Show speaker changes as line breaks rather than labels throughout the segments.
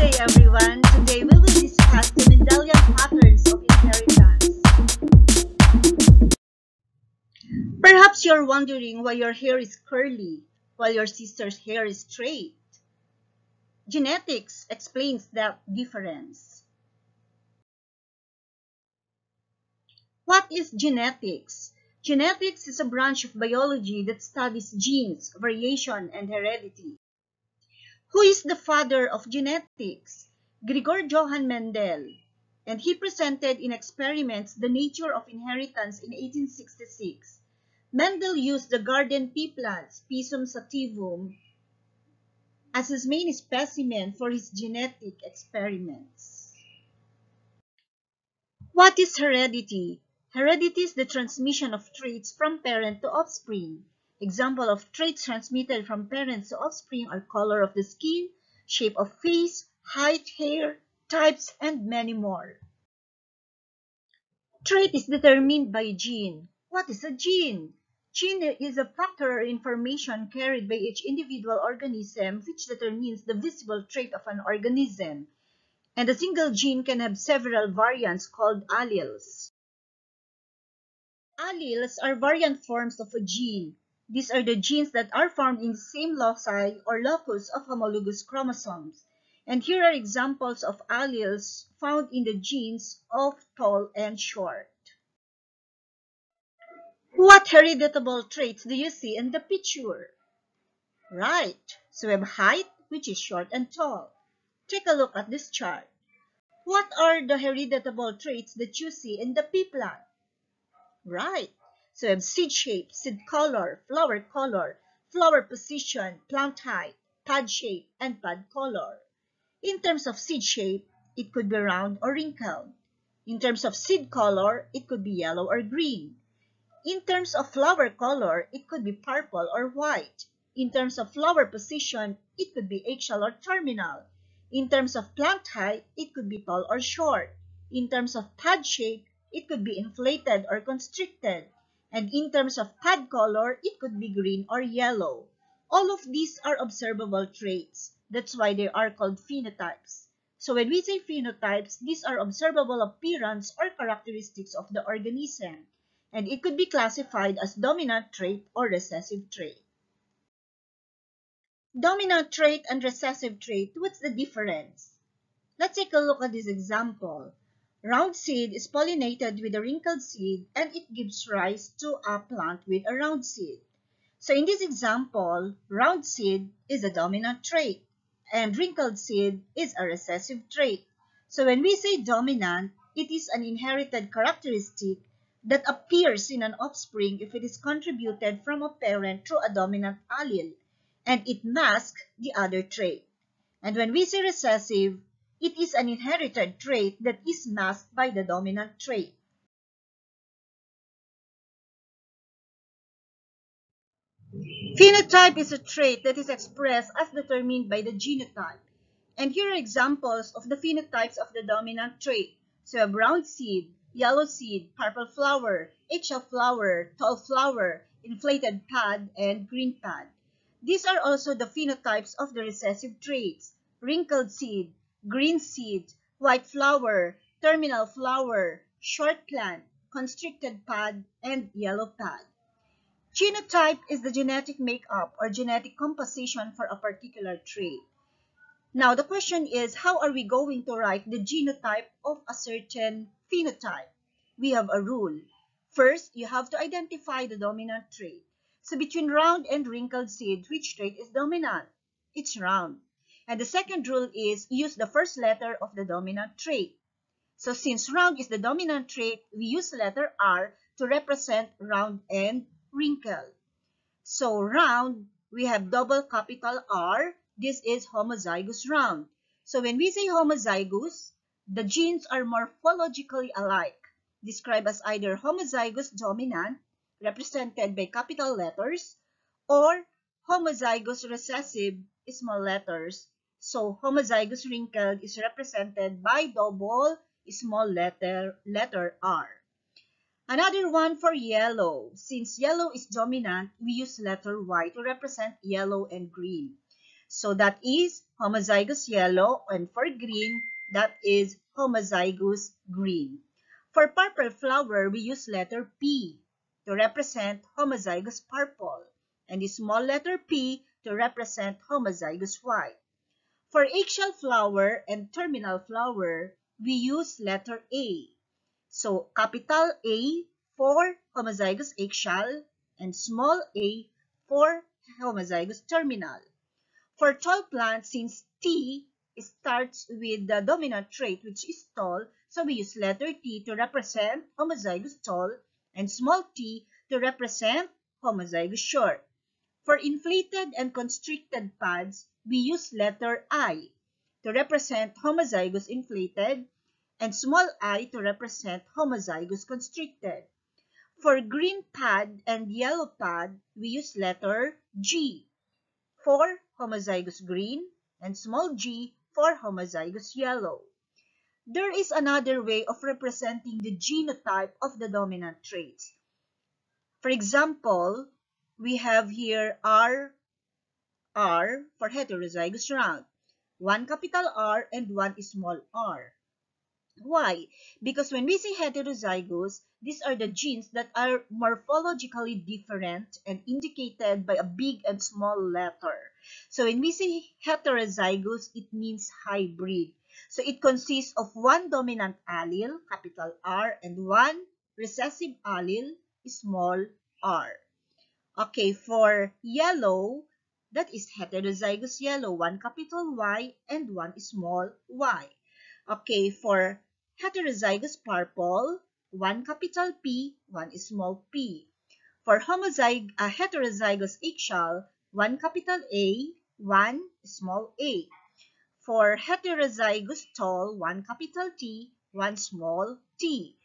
everyone. Today we will discuss the Mendelian patterns of inheritance. Perhaps you're wondering why your hair is curly while your sister's hair is straight. Genetics explains that difference. What is genetics? Genetics is a branch of biology that studies genes, variation, and heredity. Who is the father of genetics? Gregor Johann Mendel. And he presented in experiments the nature of inheritance in 1866. Mendel used the garden pea plants, Pisum sativum, as his main specimen for his genetic experiments. What is heredity? Heredity is the transmission of traits from parent to offspring. Example of traits transmitted from parents to offspring are color of the skin, shape of face, height, hair, types, and many more. Trait is determined by gene. What is a gene? Gene is a factor or information carried by each individual organism which determines the visible trait of an organism. And a single gene can have several variants called alleles. Alleles are variant forms of a gene. These are the genes that are found in the same loci or locus of homologous chromosomes. And here are examples of alleles found in the genes of tall and short. What hereditable traits do you see in the picture? Right, so we have height, which is short and tall. Take a look at this chart. What are the hereditable traits that you see in the pea plant? Right. So we have seed shape, seed color, flower color, flower position, plant height, pod shape, and pod color. In terms of seed shape, it could be round or wrinkled. In terms of seed color, it could be yellow or green. In terms of flower color, it could be purple or white. In terms of flower position, it could be axial or terminal. In terms of plant height, it could be tall or short. In terms of pod shape, it could be inflated or constricted. And in terms of pod color, it could be green or yellow. All of these are observable traits. That's why they are called phenotypes. So when we say phenotypes, these are observable appearance or characteristics of the organism. And it could be classified as dominant trait or recessive trait. Dominant trait and recessive trait, what's the difference? Let's take a look at this example. Round seed is pollinated with a wrinkled seed and it gives rise to a plant with a round seed. So in this example, round seed is a dominant trait and wrinkled seed is a recessive trait. So when we say dominant, it is an inherited characteristic that appears in an offspring if it is contributed from a parent through a dominant allele and it masks the other trait. And when we say recessive, it is an inherited trait that is masked by the dominant trait. Phenotype is a trait that is expressed as determined by the genotype. And here are examples of the phenotypes of the dominant trait. So a brown seed, yellow seed, purple flower, axial flower, tall flower, inflated pod, and green pod. These are also the phenotypes of the recessive traits. Wrinkled seed, green seed, white flower, terminal flower, short plant, constricted pod, and yellow pod. Genotype is the genetic makeup or genetic composition for a particular trait. Now, the question is, how are we going to write the genotype of a certain phenotype? We have a rule. First, you have to identify the dominant trait. So between round and wrinkled seed, which trait is dominant? It's round. And the second rule is use the first letter of the dominant trait. So since round is the dominant trait, we use letter R to represent round and wrinkle. So round, we have double capital R. This is homozygous round. So when we say homozygous, the genes are morphologically alike, described as either homozygous dominant, represented by capital letters, or homozygous recessive, small letters, so homozygous wrinkled is represented by double small letter, letter R. Another one for yellow. Since yellow is dominant, we use letter Y to represent yellow and green. So that is homozygous yellow, and for green, that is homozygous green. For purple flower, we use letter P to represent homozygous purple and the small letter P to represent homozygous white. For axial flower and terminal flower, we use letter A. So capital A for homozygous axial and small a for homozygous terminal. For tall plants, since T starts with the dominant trait which is tall, so we use letter T to represent homozygous tall and small t to represent homozygous short. For inflated and constricted pods, we use letter I to represent homozygous inflated and small i to represent homozygous constricted. For green pad and yellow pad, we use letter G for homozygous green and small g for homozygous yellow. There is another way of representing the genotype of the dominant traits. For example, we have here R, R for heterozygous round, one capital R and one small r. Why? Because when we say heterozygous, these are the genes that are morphologically different and indicated by a big and small letter. So when we say heterozygous, it means hybrid. So it consists of one dominant allele, capital R, and one recessive allele, small r. Okay, for yellow, that is heterozygous yellow, one capital Y and one small y. Okay, for heterozygous purple, one capital P, one small p. For homozyg uh, heterozygous axial, one capital A, one small a. For heterozygous tall, one capital T, one small t.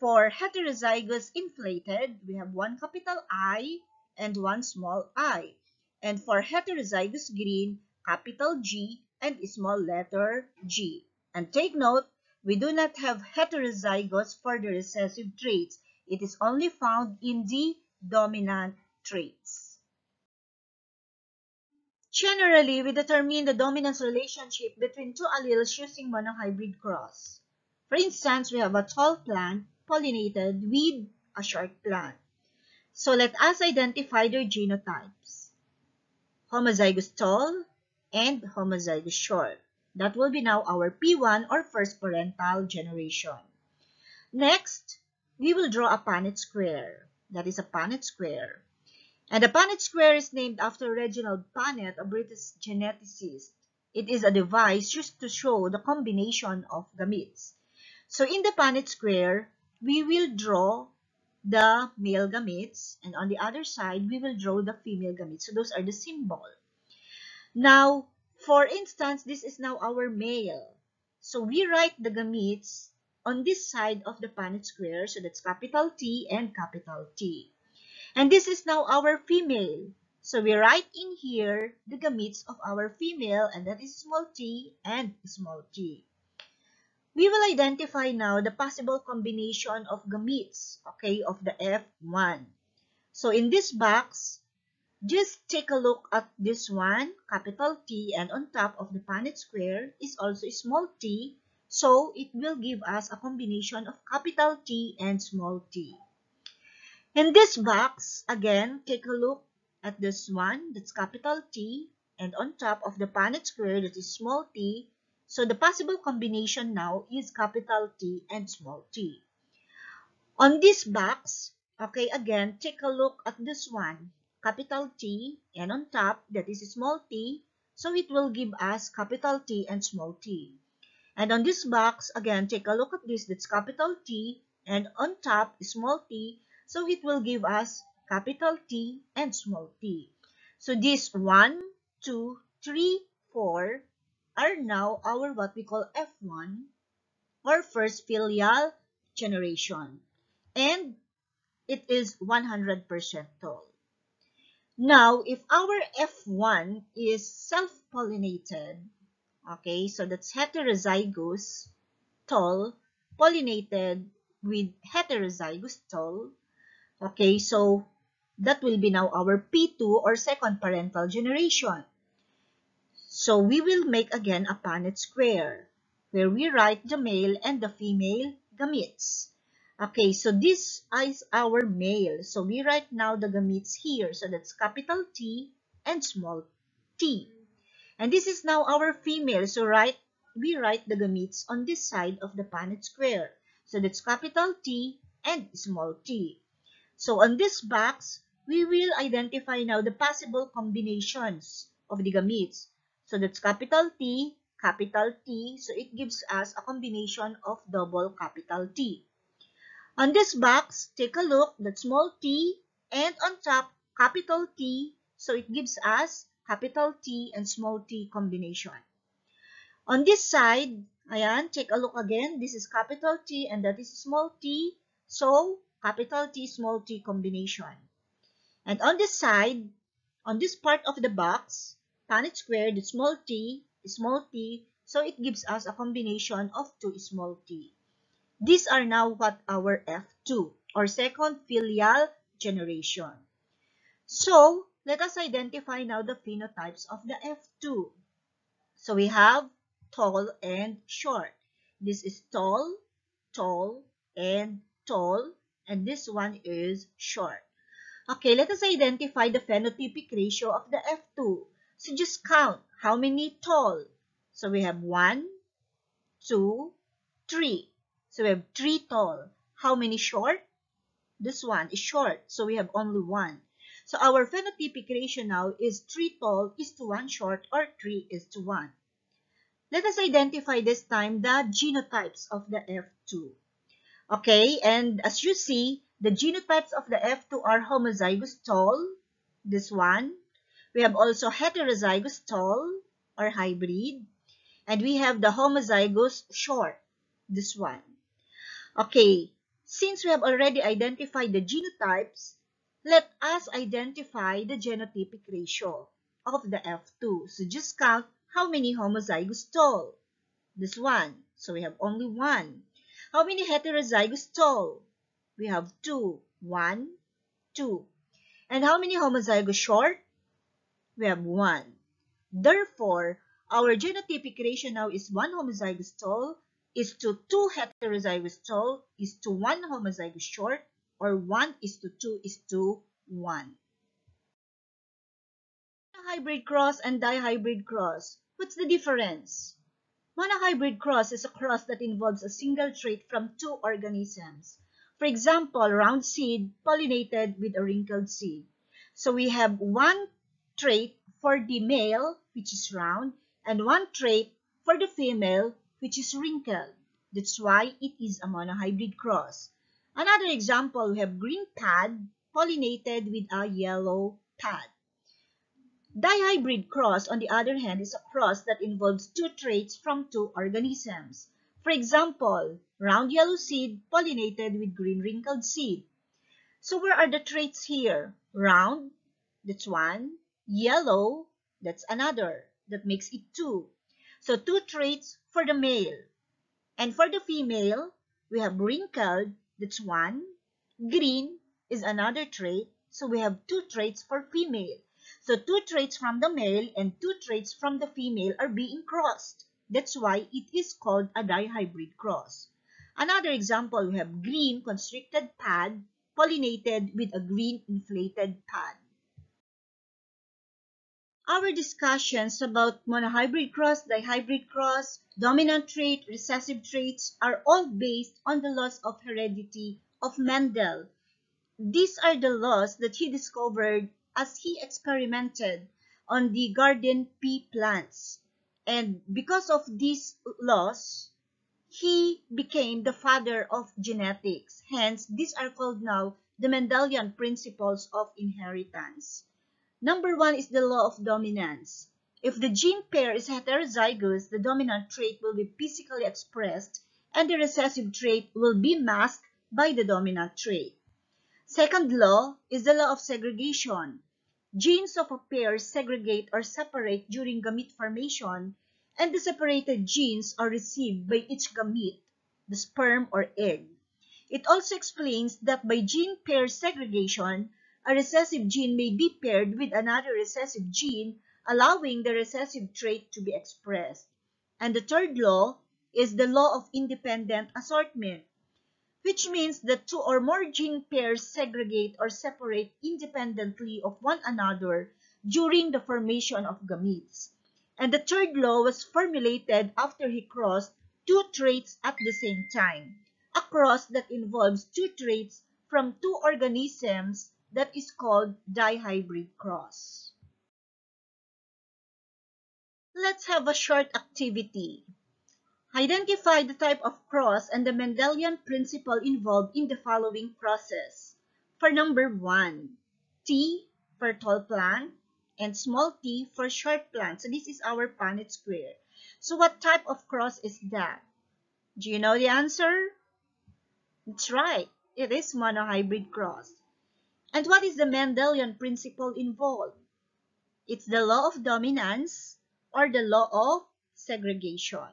For heterozygous inflated, we have one capital I and one small i. And for heterozygous green, capital G and small letter g. And take note, we do not have heterozygous for the recessive traits. It is only found in the dominant traits. Generally, we determine the dominance relationship between two alleles using monohybrid cross. For instance, we have a tall plant pollinated with a short plant. So let us identify their genotypes. Homozygous tall and homozygous short. That will be now our P1 or first parental generation. Next, we will draw a Punnett square. That is a Punnett square. And the Punnett square is named after Reginald Punnett, a British geneticist. It is a device used to show the combination of gametes. So in the Punnett square, we will draw the male gametes, and on the other side, we will draw the female gametes. So those are the symbol. Now, for instance, this is now our male. So we write the gametes on this side of the Punnett square. So that's capital T and capital T. And this is now our female. So we write in here the gametes of our female and that is small t and small t. We will identify now the possible combination of gametes, okay, of the F1. So in this box, just take a look at this one, capital T, and on top of the Punnett square is also a small t, so it will give us a combination of capital T and small t. In this box, again, take a look at this one, that's capital T, and on top of the Punnett square, that is small t. So the possible combination now is capital T and small t. On this box, okay, again, take a look at this one, capital T, and on top, that is small t, so it will give us capital T and small t. And on this box, again, take a look at this, that's capital T, and on top, small t, so it will give us capital T and small t. So this 1, 2, 3, 4 are now our what we call F1 or first filial generation. And it is 100% tall. Now, if our F1 is self-pollinated, okay, so that's heterozygous tall, pollinated with heterozygous tall, Okay, so that will be now our P2 or second parental generation. So we will make again a Punnett square where we write the male and the female gametes. Okay, so this is our male. So we write now the gametes here. So that's capital T and small t. And this is now our female. So write, we write the gametes on this side of the Punnett square. So that's capital T and small t. So on this box, we will identify now the possible combinations of the gametes. So that's capital T, capital T. So it gives us a combination of double capital T. On this box, take a look, that small t and on top, capital T. So it gives us capital T and small t combination. On this side, ayan, take a look again. This is capital T and that is small t. So, capital T, small t combination. And on this side, on this part of the box, Punnett squared the small t, small t, so it gives us a combination of two small t. These are now what our F2 or second filial generation. So, let us identify now the phenotypes of the F2. So, we have tall and short. This is tall, tall, and tall, and this one is short. Okay, let us identify the phenotypic ratio of the F2. So, just count how many tall. So, we have one, two, three. So we have 3 tall. How many short? This one is short, so we have only 1. So our phenotypic ratio now is 3 tall is to 1 short or 3 is to 1. Let us identify this time the genotypes of the F2. Okay, and as you see, the genotypes of the F2 are homozygous tall, this one. We have also heterozygous tall or hybrid. And we have the homozygous short, this one. Okay, since we have already identified the genotypes, let us identify the genotypic ratio of the F2. So just count how many homozygous tall. This one. So we have only one. How many heterozygous tall? We have two. One, two. And how many homozygous short? We have one. Therefore, our genotypic ratio now is one homozygous tall is to 2 heterozygous tall is to 1 homozygous short or 1 is to 2 is to 1. Monohybrid cross and dihybrid cross. What's the difference? Monohybrid cross is a cross that involves a single trait from two organisms. For example, round seed pollinated with a wrinkled seed. So we have one trait for the male, which is round, and one trait for the female, which is wrinkled. That's why it is a monohybrid cross. Another example, we have green pad pollinated with a yellow pad. Dihybrid cross, on the other hand, is a cross that involves two traits from two organisms. For example, round yellow seed pollinated with green wrinkled seed. So where are the traits here? Round, that's one. Yellow, that's another. That makes it two. So two traits for the male. And for the female, we have wrinkled, that's one. Green is another trait, so we have two traits for female. So two traits from the male and two traits from the female are being crossed. That's why it is called a dihybrid cross. Another example, we have green constricted pad pollinated with a green inflated pad. Our discussions about monohybrid cross, dihybrid cross, dominant trait, recessive traits are all based on the laws of heredity of Mendel. These are the laws that he discovered as he experimented on the garden pea plants. And because of these laws, he became the father of genetics. Hence, these are called now the Mendelian principles of inheritance. Number one is the law of dominance. If the gene pair is heterozygous, the dominant trait will be physically expressed and the recessive trait will be masked by the dominant trait. Second law is the law of segregation. Genes of a pair segregate or separate during gamete formation and the separated genes are received by each gamete, the sperm or egg. It also explains that by gene pair segregation, a recessive gene may be paired with another recessive gene allowing the recessive trait to be expressed. And the third law is the law of independent assortment, which means that two or more gene pairs segregate or separate independently of one another during the formation of gametes. And the third law was formulated after he crossed two traits at the same time, a cross that involves two traits from two organisms that is called dihybrid cross. Let's have a short activity. Identify the type of cross and the Mendelian principle involved in the following process. For number 1, T for tall plant and small t for short plant. So this is our Punnett square. So what type of cross is that? Do you know the answer? That's right. It is monohybrid cross. And what is the Mendelian principle involved? It's the law of dominance or the law of segregation.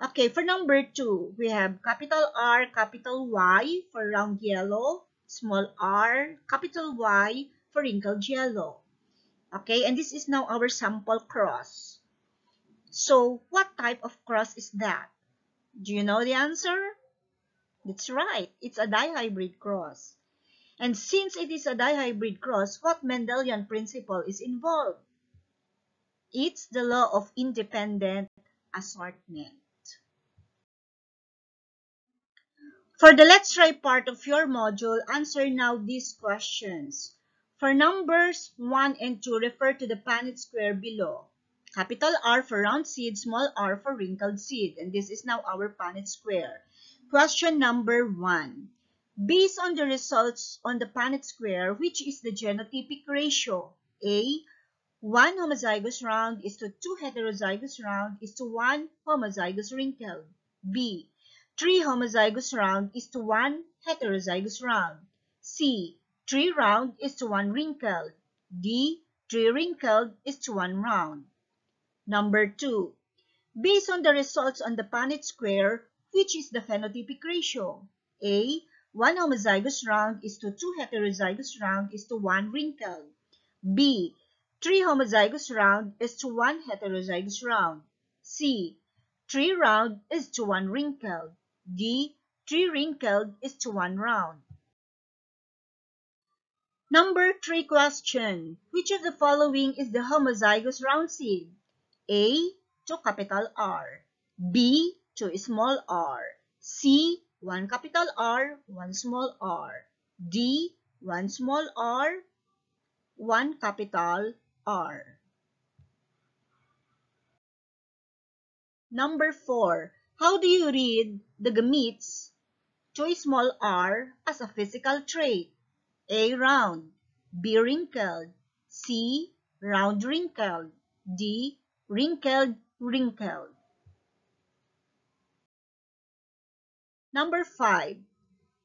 Okay, for number two, we have capital R, capital Y for round yellow, small r, capital Y for wrinkled yellow. Okay, and this is now our sample cross. So, what type of cross is that? Do you know the answer? That's right, it's a dihybrid cross. And since it is a dihybrid cross, what Mendelian principle is involved? It's the law of independent assortment. For the let's try part of your module, answer now these questions. For numbers 1 and 2, refer to the Punnett square below. Capital R for round seed, small r for wrinkled seed. And this is now our Punnett square. Question number 1. Based on the results on the Punnett square, which is the genotypic ratio? A. 1 homozygous round is to 2 heterozygous round is to 1 homozygous wrinkled. B. 3 homozygous round is to 1 heterozygous round. C. 3 round is to 1 wrinkled. D. 3 wrinkled is to 1 round. Number 2. Based on the results on the Punnett square, which is the phenotypic ratio? A. 1 homozygous round is to 2 heterozygous round is to 1 wrinkled. B. 3 homozygous round is to 1 heterozygous round. C. 3 round is to 1 wrinkled. D. 3 wrinkled is to 1 round. Number 3 question. Which of the following is the homozygous round seed? A. Two capital R. B. Two small r. C. 1 capital R, 1 small r. D. 1 small r, 1 capital R. Number 4. How do you read the gametes to small r as a physical trait? A. Round. B. Wrinkled. C. Round wrinkled. D. Wrinkled wrinkled. Number 5.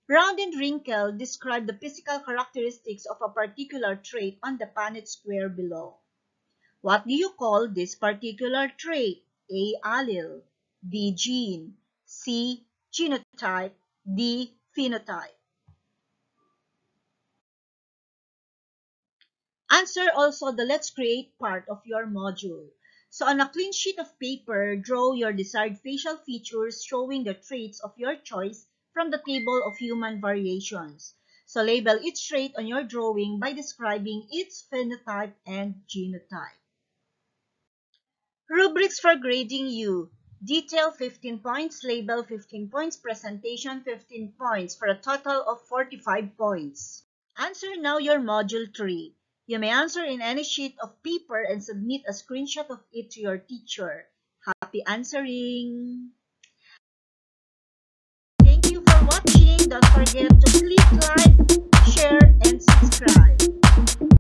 Round and wrinkled describe the physical characteristics of a particular trait on the Punnett square below. What do you call this particular trait? A. Allele. B. Gene. C. Genotype. D. Phenotype. Answer also the let's create part of your module. So on a clean sheet of paper, draw your desired facial features showing the traits of your choice from the table of human variations. So label each trait on your drawing by describing its phenotype and genotype. Rubrics for grading you. Detail 15 points, label 15 points, presentation 15 points for a total of 45 points. Answer now your module 3. You may answer in any sheet of paper and submit a screenshot of it to your teacher. Happy answering! Thank you for watching. Don't forget to click like, share, and subscribe.